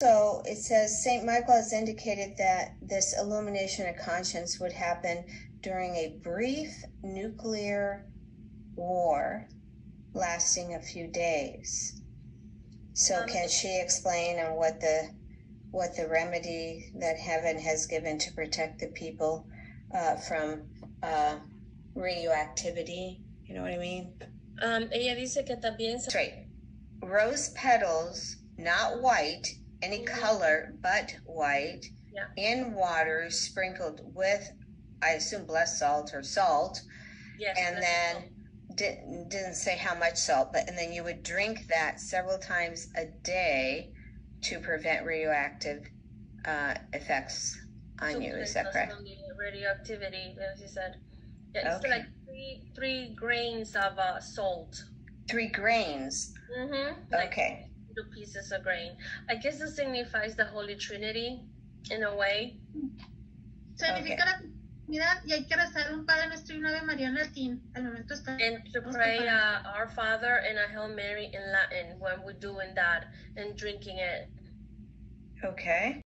So it says St. Michael has indicated that this illumination of conscience would happen during a brief nuclear war lasting a few days. So Um, can she explain on what the what the remedy that heaven has given to protect the people uh, from uh, radioactivity? You know what I mean? Um, ella dice que también se- right. Rose petals, not white, any color but white, Yeah. in water sprinkled with, I assume, blessed salt or salt, yes, and then didn't didn't say how much salt, but and then you would drink that several times a day to prevent radioactive uh, effects on to you. Is that correct? radioactivity, as you said. Yeah, it's Okay. like three three grains of uh, salt. Three grains. Mm-hmm. Like Okay. Little pieces of grain. I guess it signifies the Holy Trinity in a way. Significa la Trinidad y hay que rezar un Padre Nuestro y una Ave María en latín. Al momento está. And to pray uh, Our Father and a Hail Mary in Latin when we're doing that and drinking it. Okay.